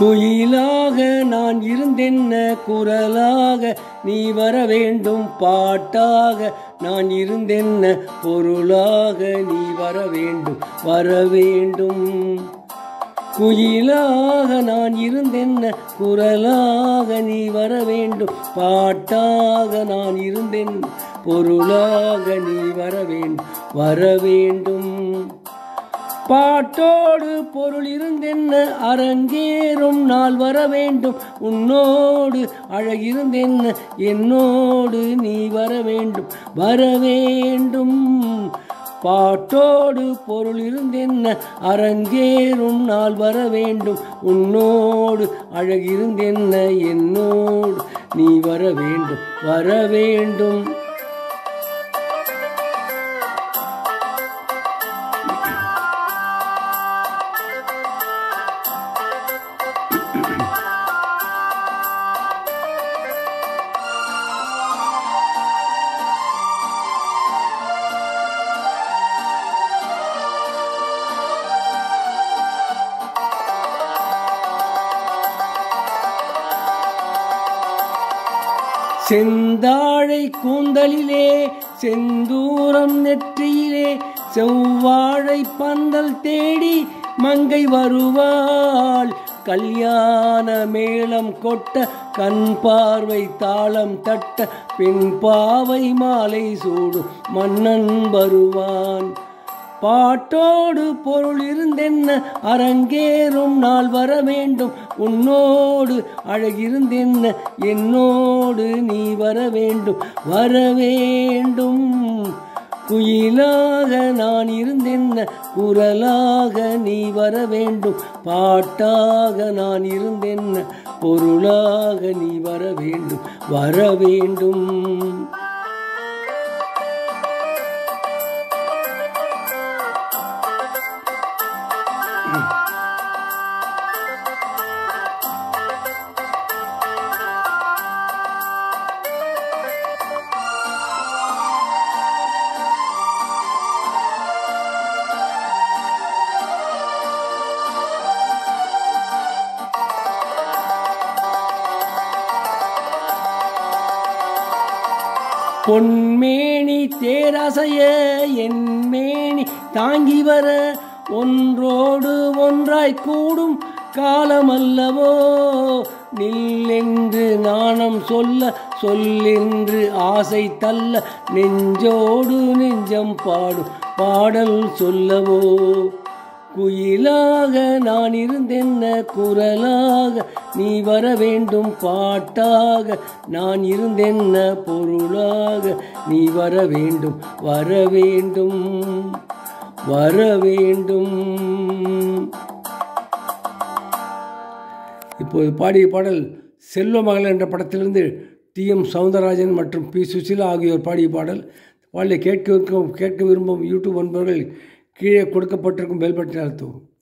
குயிலாக நான் இருந்தென்ன குரலாக நீ வர வேண்டும் பாட்டாக? நான் இருந்தென்ன பொருளாக நீ வர வேண்டும் வர வேண்டும்? குயிலாக நான் இருந்தென்ன குரலாக நீ வர வேண்டும் பாட்டாக நான் இருந்தென் பொருளாக நீ வர வேண்டும் வர வேண்டும்? பாட்டோடு பொருள் இருந்தென்ன அரங்கேறும் நாள் வர வேண்டும். உன்னோடு அழகிருந்தென்ன என்னோடு நீ வர வேண்டும். வர வேண்டும். பாட்டோடு பொருள் இருந்தென்ன அரங்கேறும் நாள் வர வேண்டும். உன்னோடு அழகிருந்தென்ன என்னோடு நீ வர வேண்டும். வர வேண்டும். செந்தாழை கூந்தலிலே செந்தூரம் நெற்றியிலே செவ்வாழை பந்தல் தேடி மங்கை வருவாள். கல்யாண மேளம் கொட்ட கண் பார்வை தாளம் தட்ட பெண் பாவை மாலை சூடும் மன்னன் வருவான். பாட்டோடு பொருள் இருந்தென்ன அரங்கேறும் நாள் வர வேண்டும். உன்னோடு அழகிருந்தென்ன என்னோடு நீ வர வேண்டும் வர வேண்டும். குயிலாக நான் இருந்தென்ன குரலாக நீ வர வேண்டும் பாட்டாக நான் இருந்தென்ன பொருளாக நீ வர வேண்டும் வர வேண்டும். பொன்மேனி தேராசைய என் மேனி தாங்கி வர ஒன்றோடு ஒன்றாய் கூடும் காலமல்லவோ? நில்லென்று நாணம் சொல்ல சொல்லென்று ஆசை தள்ள நெஞ்சோடு நெஞ்சம் பாடும் பாடல் சொல்லவோ? குயிலாக நான் இருந்தென்ன குரலாக? நீ வர வேண்டும் பாட்டாக. நான் இருந்தென்ன பொருளாக? நீ வர வேண்டும் வர வேண்டும் வர வேண்டும் இப்போது பாடிய பாடல் செல்வ மகள் என்ற படத்திலிருந்து டி எம் சவுந்தரராஜன் மற்றும் பி சுசிலா ஆகியோர் பாடிய பாடல். பாடலை கேட்க கேட்க விரும்பும் யூடியூப் நண்பர்கள் கீழே கொடுக்கப்பட்டிருக்கும் பெல் பட்டனை அழுத்தவும்